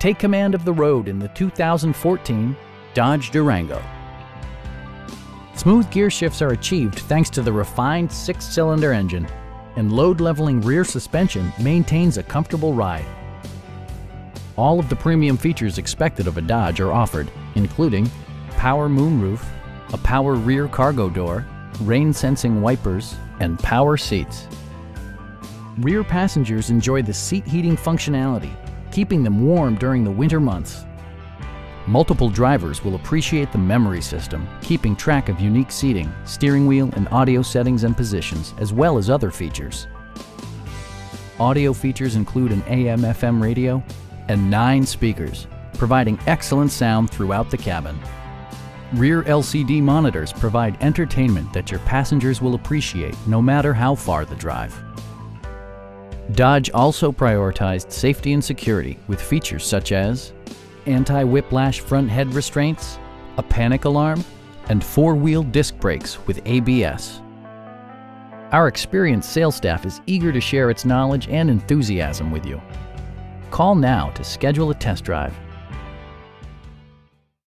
Take command of the road in the 2014 Dodge Durango. Smooth gear shifts are achieved thanks to the refined six-cylinder engine, and load-leveling rear suspension maintains a comfortable ride. All of the premium features expected of a Dodge are offered, including power moonroof, a power rear cargo door, rain-sensing wipers, and power seats. Rear passengers enjoy the seat heating functionality, keeping them warm during the winter months. Multiple drivers will appreciate the memory system, keeping track of unique seating, steering wheel and audio settings and positions, as well as other features. Audio features include an AM-FM radio and nine speakers, providing excellent sound throughout the cabin. Rear LCD monitors provide entertainment that your passengers will appreciate no matter how far the drive. Dodge also prioritized safety and security with features such as anti-whiplash front head restraints, a panic alarm, and four-wheel disc brakes with ABS. Our experienced sales staff is eager to share its knowledge and enthusiasm with you. Call now to schedule a test drive